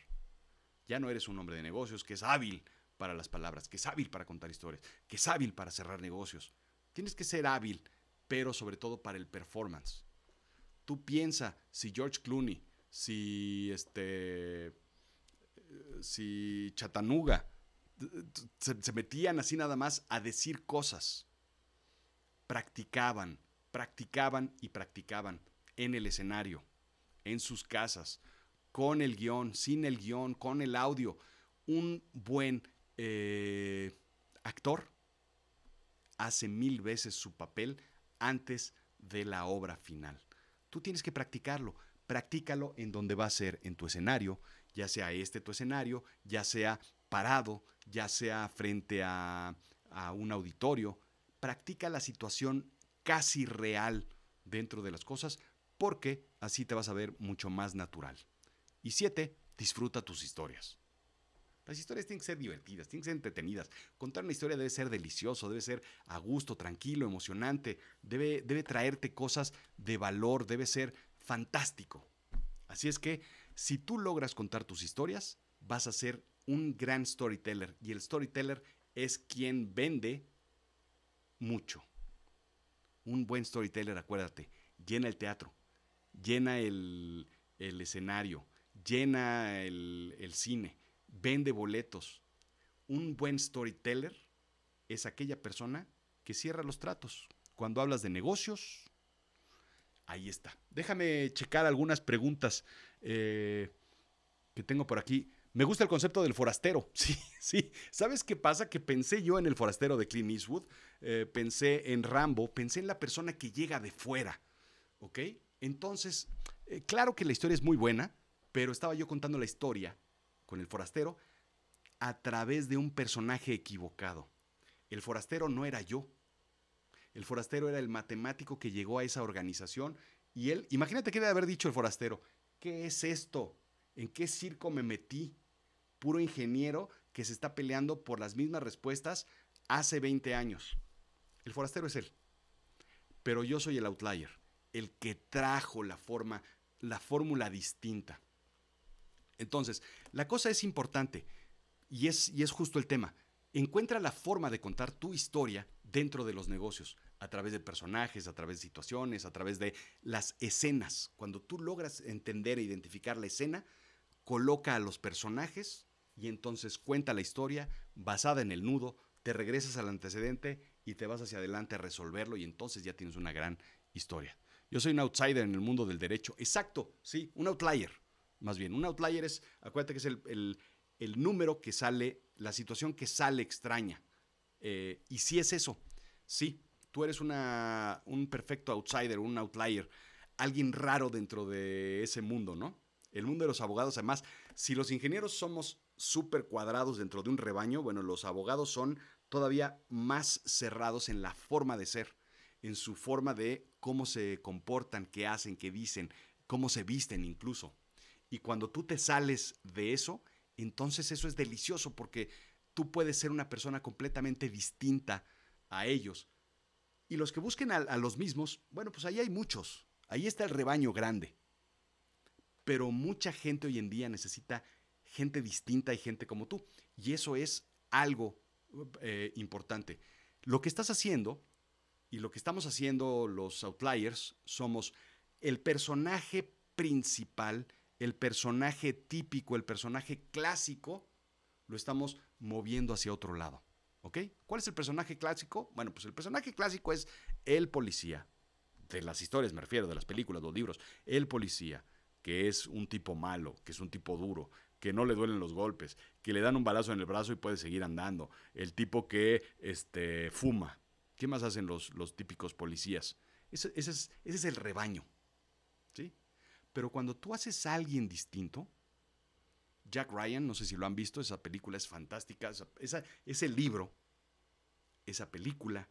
Ya no eres un hombre de negocios que es hábil para las palabras, que es hábil para contar historias, que es hábil para cerrar negocios. Tienes que ser hábil, pero sobre todo para el performance. Tú piensa si George Clooney, si este si Chattanooga se, se metían así nada más a decir cosas practicaban, practicaban y practicaban en el escenario, en sus casas, con el guion, sin el guion, con el audio. Un buen eh, actor hace mil veces su papel antes de la obra final. Tú tienes que practicarlo. Practícalo en donde va a ser, en tu escenario, ya sea este tu escenario, ya sea parado, ya sea frente a, un auditorio, practica la situación casi real dentro de las cosas porque así te vas a ver mucho más natural. Y siete, disfruta tus historias. Las historias tienen que ser divertidas, tienen que ser entretenidas. Contar una historia debe ser delicioso, debe ser a gusto, tranquilo, emocionante, debe, debe traerte cosas de valor, debe ser fantástico. Así es que si tú logras contar tus historias, vas a ser un gran storyteller. Y el storyteller es quien vende mucho. Un buen storyteller, acuérdate, llena el teatro, llena el, escenario, llena el, el cine, vende boletos. Un buen storyteller es aquella persona que cierra los tratos. Cuando hablas de negocios, ahí está. Déjame checar algunas preguntas eh, que tengo por aquí. Me gusta el concepto del forastero. Sí, sí. ¿Sabes qué pasa? Que pensé yo en el forastero de Clint Eastwood, eh, pensé en Rambo, pensé en la persona que llega de fuera. ¿Ok? Entonces, eh, claro que la historia es muy buena, pero estaba yo contando la historia con el forastero a través de un personaje equivocado. El forastero no era yo. El forastero era el matemático que llegó a esa organización y él, imagínate qué debe haber dicho el forastero. ¿Qué es esto? ¿En qué circo me metí? Puro ingeniero que se está peleando por las mismas respuestas hace 20 años. El forastero es él. Pero yo soy el outlier, el que trajo la forma, la fórmula distinta. Entonces, la cosa es importante y es, y es justo el tema. Encuentra la forma de contar tu historia dentro de los negocios, a través de personajes, a través de situaciones, a través de las escenas. Cuando tú logras entender e identificar la escena, coloca a los personajes y entonces cuenta la historia basada en el nudo, te regresas al antecedente y te vas hacia adelante a resolverlo y entonces ya tienes una gran historia. Yo soy un outsider en el mundo del derecho. Exacto, sí, un outlier. Más bien, un outlier es, acuérdate que es el, el número que sale, la situación que sale extraña. Eh, y si es eso, sí, tú eres una, un perfecto outsider, un outlier, alguien raro dentro de ese mundo, ¿no? El mundo de los abogados, además, si los ingenieros somos súper cuadrados dentro de un rebaño, bueno, los abogados son todavía más cerrados en la forma de ser, en su forma de cómo se comportan, qué hacen, qué dicen, cómo se visten incluso. Y cuando tú te sales de eso, entonces eso es delicioso porque tú puedes ser una persona completamente distinta a ellos. Y los que busquen a, los mismos, bueno, pues ahí hay muchos. Ahí está el rebaño grande. Pero mucha gente hoy en día necesita gente distinta y gente como tú. Y eso es algo eh, importante. Lo que estás haciendo y lo que estamos haciendo los outliers somos el personaje principal el personaje típico, el personaje clásico, lo estamos moviendo hacia otro lado. ¿Ok? ¿Cuál es el personaje clásico? Bueno, pues el personaje clásico es el policía. De las historias me refiero, de las películas, los libros. El policía, que es un tipo malo, que es un tipo duro, que no le duelen los golpes, que le dan un balazo en el brazo y puede seguir andando. El tipo que este, fuma. ¿Qué más hacen los, los típicos policías? Ese, ese, es, ese es el rebaño. Pero cuando tú haces a alguien distinto, Jack Ryan, no sé si lo han visto, esa película es fantástica, esa, ese libro, esa película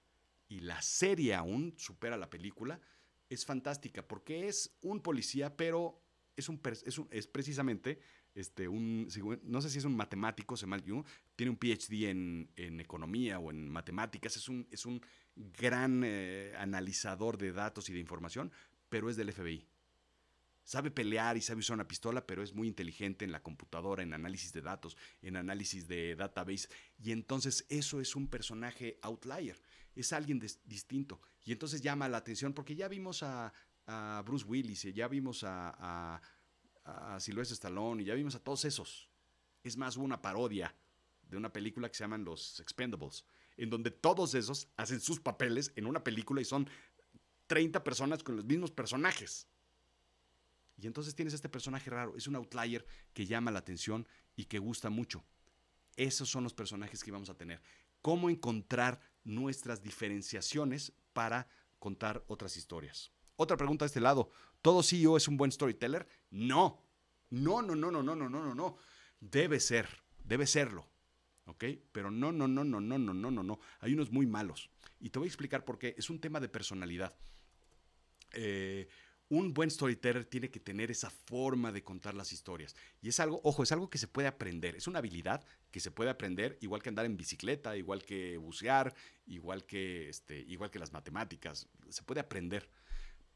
y la serie aún supera la película, es fantástica porque es un policía, pero es, un, es, precisamente este, un, no sé si es un matemático, se mal tiene un PhD en, en, economía o en matemáticas, es un, es un gran eh, analizador de datos y de información, pero es del FBI sabe pelear y sabe usar una pistola, pero es muy inteligente en la computadora, en análisis de datos, en análisis de database. Y entonces eso es un personaje outlier, es alguien distinto. Y entonces llama la atención porque ya vimos a, Bruce Willis, y ya vimos a, a, Sylvester Stallone, y ya vimos a todos esos. Es más, una parodia de una película que se llaman Los Expendables, en donde todos esos hacen sus papeles en una película y son 30 personas con los mismos personajes. Y entonces tienes este personaje raro, es un outlier que llama la atención y que gusta mucho. Esos son los personajes que vamos a tener. ¿Cómo encontrar nuestras diferenciaciones para contar otras historias? Otra pregunta de este lado. ¿Todo CEO es un buen storyteller? No. No, no, no, no, no, no, no, no, no. Debe ser, debe serlo. ¿Ok? Pero no, no, no, no, no, no, no, no, no. Hay unos muy malos. Y te voy a explicar por qué. Es un tema de personalidad. Eh, un buen storyteller tiene que tener esa forma de contar las historias. Y es algo, ojo, es algo que se puede aprender. Es una habilidad que se puede aprender, igual que andar en bicicleta, igual que bucear, igual que, este, igual que las matemáticas. Se puede aprender.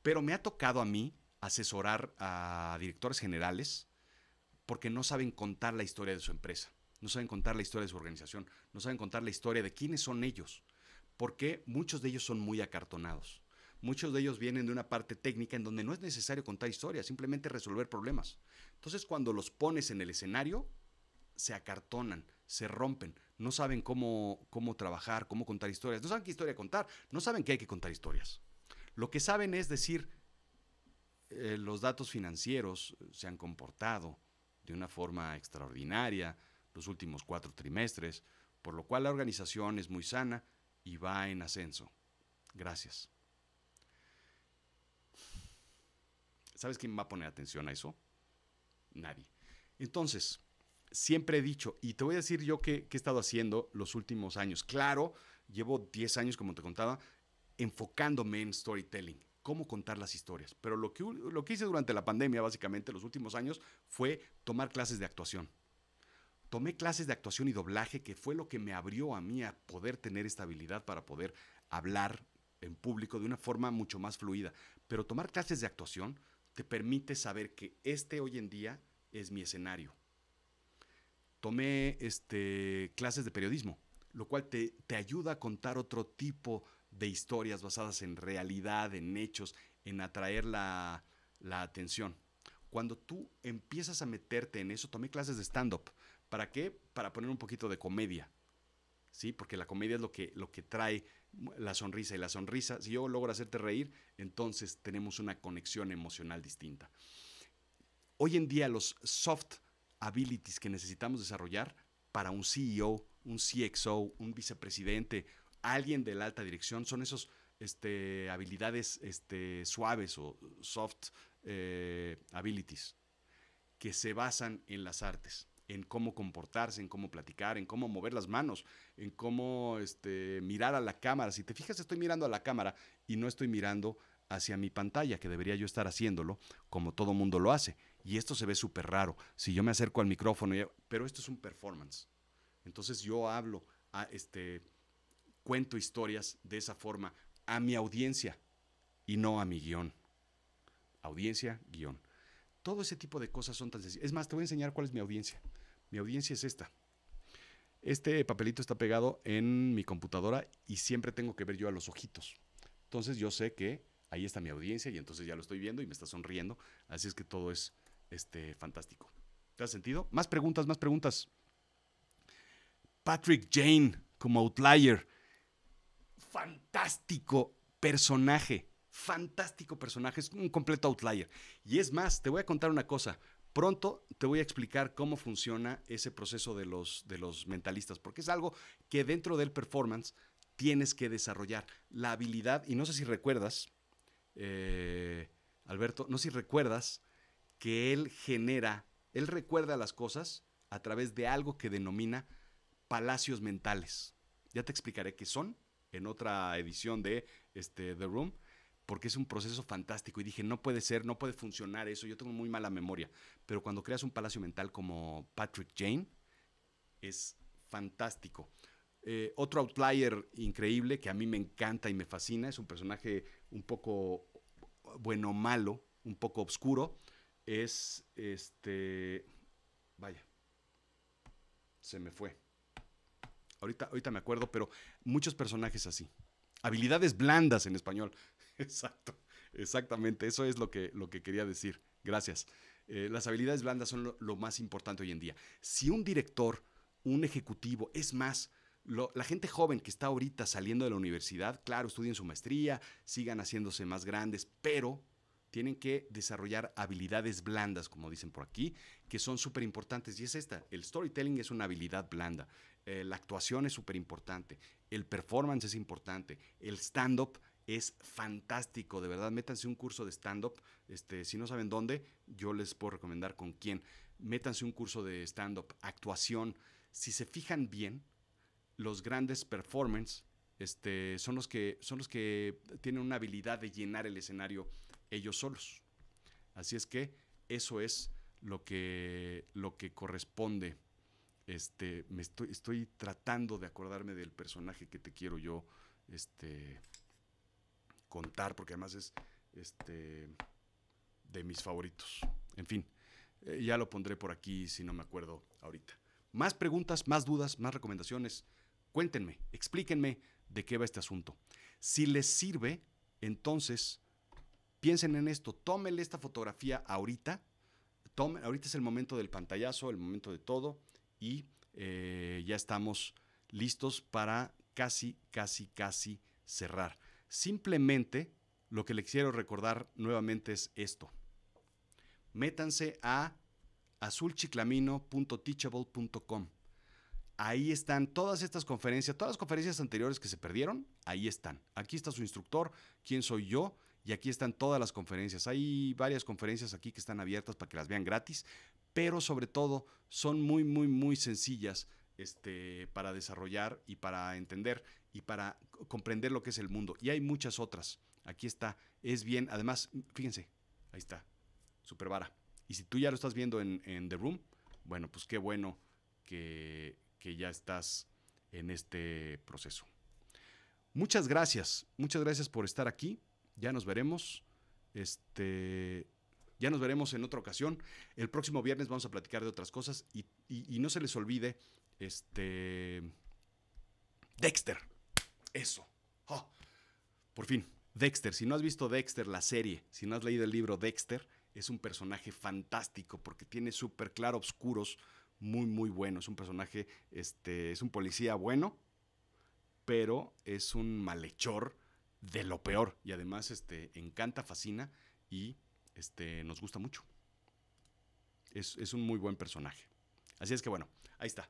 Pero me ha tocado a mí asesorar a directores generales porque no saben contar la historia de su empresa, no saben contar la historia de su organización, no saben contar la historia de quiénes son ellos, porque muchos de ellos son muy acartonados Muchos de ellos vienen de una parte técnica en donde no es necesario contar historias, simplemente resolver problemas. Entonces, cuando los pones en el escenario, se acartonan, se rompen, no saben cómo, cómo trabajar, cómo contar historias, no saben qué historia contar, no saben que hay que contar historias. Lo que saben es decir, eh, los datos financieros se han comportado de una forma extraordinaria los últimos cuatro trimestres, por lo cual la organización es muy sana y va en ascenso. Gracias. ¿Sabes quién va a poner atención a eso? Nadie. Entonces, siempre he dicho, y te voy a decir yo qué, he estado haciendo los últimos años. Claro, llevo 10 años, como te contaba, enfocándome en storytelling, cómo contar las historias. Pero lo que, lo que hice durante la pandemia, básicamente, los últimos años, fue tomar clases de actuación. Tomé clases de actuación y doblaje, que fue lo que me abrió a mí a poder tener esta habilidad para poder hablar en público de una forma mucho más fluida. Pero tomar clases de actuación te permite saber que este hoy en día es mi escenario tomé este, clases de periodismo, lo cual te, ayuda a contar otro tipo de historias basadas en realidad, en hechos, en atraer la, atención. Cuando tú empiezas a meterte en eso, tomé clases de stand-up. ¿Para qué? Para poner un poquito de comedia. ¿Sí? Porque la comedia es lo que, lo que trae la sonrisa. Y la sonrisa, si yo logro hacerte reír, entonces tenemos una conexión emocional distinta. Hoy en día los soft abilities que necesitamos desarrollar para un CEO, un CXO, un vicepresidente, alguien de la alta dirección, son esos este, habilidades este, suaves o soft eh, abilities que se basan en las artes, en cómo comportarse, en cómo platicar, en cómo mover las manos, en cómo este, mirar a la cámara. Si te fijas, estoy mirando a la cámara y no estoy mirando hacia mi pantalla, que debería yo estar haciéndolo como todo mundo lo hace. Y esto se ve súper raro. Si yo me acerco al micrófono, pero esto es un performance. Entonces yo hablo, a este, cuento historias de esa forma a mi audiencia y no a mi guion. Audiencia, guion. Todo ese tipo de cosas son tan sencillas. Es más, te voy a enseñar cuál es mi audiencia. Mi audiencia es esta. Este papelito está pegado en mi computadora y siempre tengo que ver yo a los ojitos. Entonces yo sé que ahí está mi audiencia y entonces ya lo estoy viendo y me está sonriendo. Así es que todo es este, fantástico. ¿Te has sentido? Más preguntas, más preguntas. Patrick Jane como Outlier. Fantástico personaje. Fantástico personaje. Es un completo Outlier. Y es más, te voy a contar una cosa. Pronto te voy a explicar cómo funciona ese proceso de los, de los mentalistas, porque es algo que dentro del performance tienes que desarrollar. La habilidad, y no sé si recuerdas, eh, Alberto, no sé si recuerdas que él genera, él recuerda las cosas a través de algo que denomina palacios mentales. Ya te explicaré qué son en otra edición de este, The Room, porque es un proceso fantástico. Y dije, no puede ser, no puede funcionar eso. Yo tengo muy mala memoria. Pero cuando creas un palacio mental como Patrick Jane, es fantástico. Eh, otro outlier increíble que a mí me encanta y me fascina, es un personaje un poco bueno malo, un poco oscuro, es este. Vaya. Se me fue. Ahorita, ahorita me acuerdo, pero muchos personajes así. Habilidades blandas en español. Exacto. Exactamente. Eso es lo que, lo que quería decir. Gracias. Eh, las habilidades blandas son lo, más importante hoy en día. Si un director, un ejecutivo, es más, la gente joven que está ahorita saliendo de la universidad, claro, estudien su maestría, sigan haciéndose más grandes, pero tienen que desarrollar habilidades blandas, como dicen por aquí, que son súper importantes. Y es esta, el storytelling es una habilidad blanda, eh, la actuación es súper importante, el performance es importante, el stand-up es fantástico, de verdad, métanse un curso de stand-up, este, si no saben dónde, yo les puedo recomendar con quién, métanse un curso de stand-up, actuación, si se fijan bien, los grandes performance este, son, los que, son los que tienen una habilidad de llenar el escenario ellos solos. Así es que eso es lo que, lo que corresponde. Este, me estoy, estoy tratando de acordarme del personaje que te quiero yo este, contar, porque además es este, de mis favoritos. En fin, eh, ya lo pondré por aquí si no me acuerdo ahorita. Más preguntas, más dudas, más recomendaciones. Cuéntenme, explíquenme de qué va este asunto. Si les sirve, Entonces, piensen en esto, tómenle esta fotografía ahorita, ahorita es el momento del pantallazo, el momento de todo, y eh, ya estamos listos para casi, casi, casi cerrar. Simplemente lo que les quiero recordar nuevamente es esto. Métanse a azulchiclamino.teachable.com. Ahí están todas estas conferencias, todas las conferencias anteriores que se perdieron, ahí están. Aquí está su instructor, quién soy yo, y aquí están todas las conferencias. Hay varias conferencias aquí que están abiertas para que las vean gratis, pero sobre todo son muy, muy, muy sencillas este, para desarrollar y para entender y para comprender lo que es el mundo. Y hay muchas otras. Aquí está, es bien, además, fíjense, ahí está, super vara. Y si tú ya lo estás viendo en, en The Room, bueno, pues qué bueno que, que ya estás en este proceso. Muchas gracias, muchas gracias por estar aquí. Ya nos veremos. Este, ya nos veremos en otra ocasión. El próximo viernes vamos a platicar de otras cosas y, y, y no se les olvide, este, Dexter. Eso. Oh, por fin, Dexter. Si no has visto Dexter, la serie, si no has leído el libro Dexter, es un personaje fantástico porque tiene súper claro oscuros muy, muy bueno. Es un personaje, este, es un policía bueno, pero es un malhechor de lo peor. Y además, este, encanta, fascina y este, nos gusta mucho. Es, es un muy buen personaje. Así es que bueno, ahí está.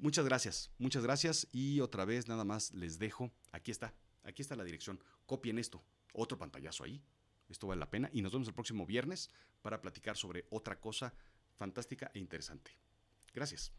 Muchas gracias, muchas gracias. Y otra vez nada más les dejo. Aquí está, aquí está la dirección. Copien esto. Otro pantallazo ahí. Esto vale la pena. Y nos vemos el próximo viernes para platicar sobre otra cosa fantástica e interesante. Gracias.